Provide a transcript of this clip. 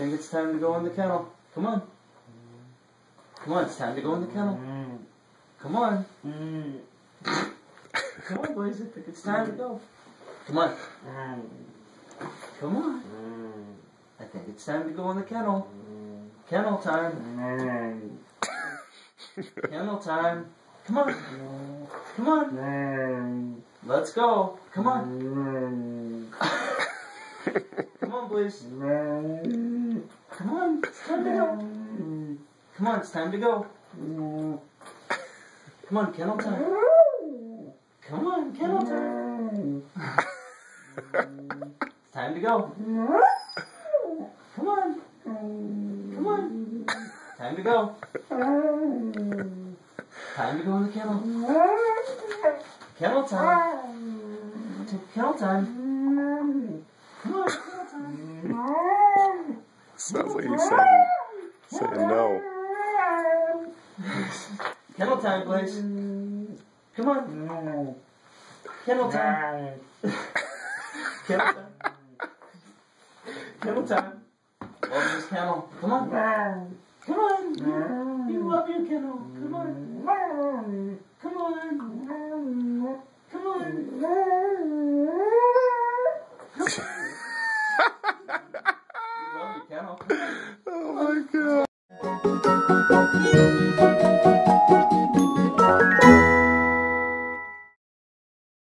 think it's time to go in the kennel. Come on. Come on, it's time to go in the kennel. Come on. Come on, boys. I think it's time to go. Come on. Come on. I think it's time to go in the kennel. Kennel time. Kennel time. Come on. Come on. Let's go. Come on. Come on, boys. Come on. It's time to go. Mm. Come on, it's time to go. Come on, kennel time. Come on, kennel time. It's time to go. Come on. Come on. Time to go. Time to go in the kennel. Kennel time. Kennel time. Come on, kennel time. Sounds like he's saying, saying no. Kennel time, boys. Come on. Kennel time. Kennel time. Kennel time. Love this kennel. Come on. Come on. You love your kennel. Come on. Come on. Come on. Come on. oh my god.